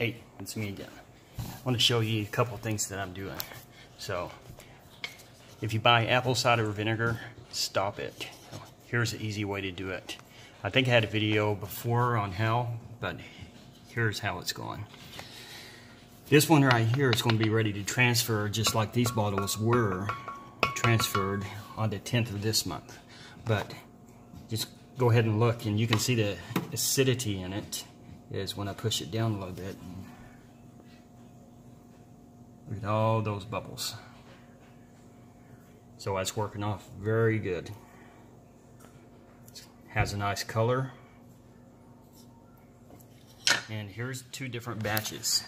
Hey, it's me again. I want to show you a couple things that I'm doing. So, if you buy apple cider vinegar, stop it. Here's an easy way to do it. I think I had a video before on how, but here's how it's going. This one right here is going to be ready to transfer just like these bottles were transferred on the 10th of this month. But just go ahead and look and you can see the acidity in it is when I push it down a little bit. Look at all those bubbles. So that's working off very good. Has a nice color. And here's two different batches.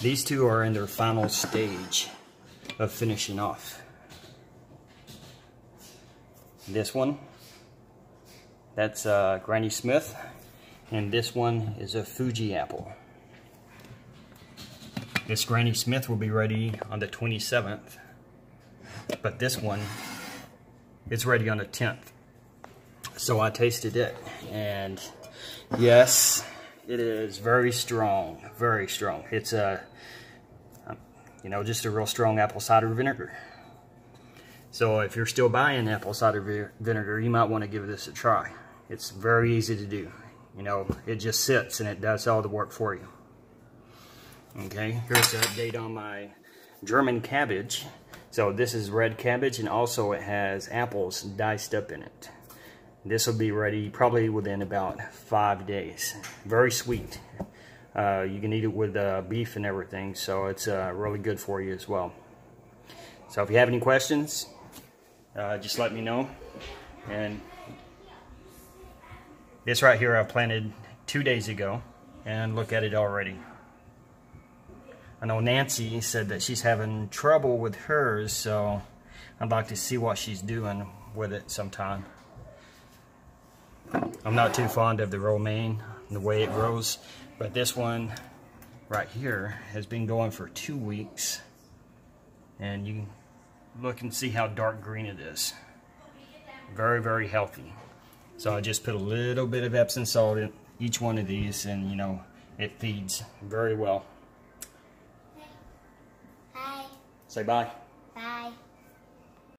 These two are in their final stage of finishing off. This one, that's uh, Granny Smith, and this one is a Fuji apple. This Granny Smith will be ready on the 27th, but this one is ready on the 10th. So I tasted it, and yes, it is very strong, very strong. It's a, um, you know, just a real strong apple cider vinegar. So if you're still buying apple cider vinegar, you might want to give this a try. It's very easy to do. You know, it just sits and it does all the work for you. Okay, here's an update on my German cabbage. So this is red cabbage and also it has apples diced up in it. This will be ready probably within about five days. Very sweet. Uh, you can eat it with uh, beef and everything, so it's uh, really good for you as well. So if you have any questions, uh, just let me know. And this right here I planted two days ago, and look at it already. I know Nancy said that she's having trouble with hers, so I'd like to see what she's doing with it sometime. I'm not too fond of the romaine, the way it grows, but this one right here has been going for two weeks. And you look and see how dark green it is. Very, very healthy. So I just put a little bit of Epsom salt in each one of these and you know, it feeds very well. Say bye.